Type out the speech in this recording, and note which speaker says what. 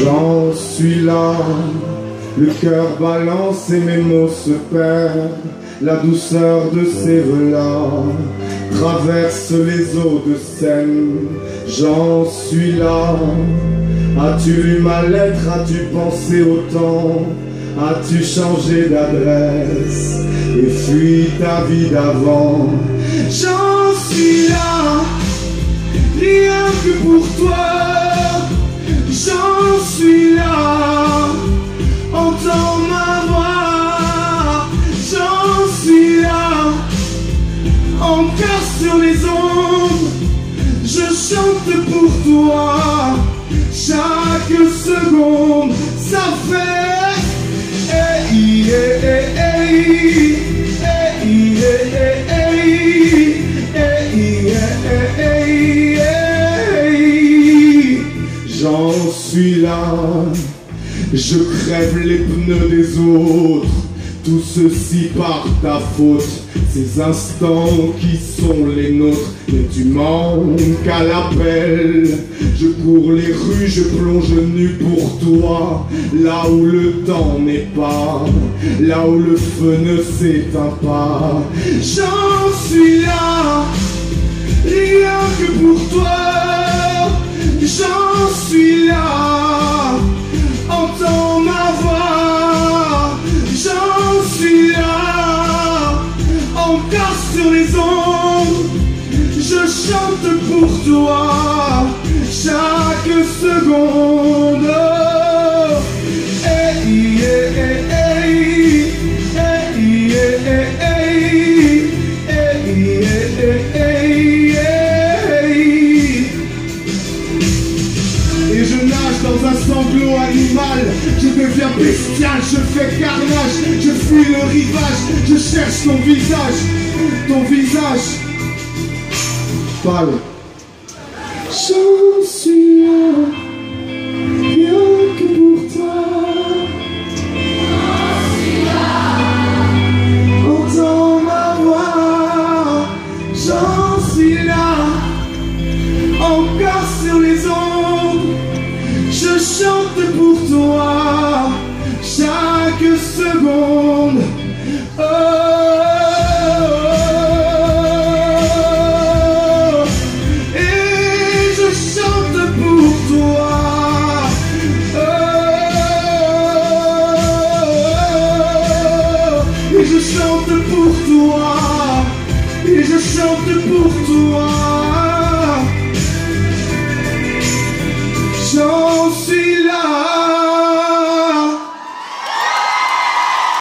Speaker 1: J'en suis là, le cœur balance et mes mots se perdent. La douceur de ces là traverse les eaux de Seine. J'en suis là. As-tu lu ma lettre? As-tu pensé au temps? As-tu changé d'adresse? Et fui ta vie d'avant pour toi. J'en suis là, entends ma voix. J'en suis là, encore sur les ondes. Je chante pour toi, je crève les pneus des autres, tout ceci par ta faute, ces instants qui sont les nôtres, mais tu manques à l'appel. Je cours les rues, je plonge nu pour toi, là où le temps n'est pas, là où le feu ne s'éteint pas. J'en suis là, rien que pour toi. J'en suis là, encore sur les ondes. Je chante pour toi, chaque seconde. Je deviens bestial, je fais carnage Je fuis le rivage, je cherche ton visage Ton visage. Parle. J'en suis là, rien que pour toi. Entends ma voix, j'en suis là, encore sur les ondes, je chante Seja santo por tua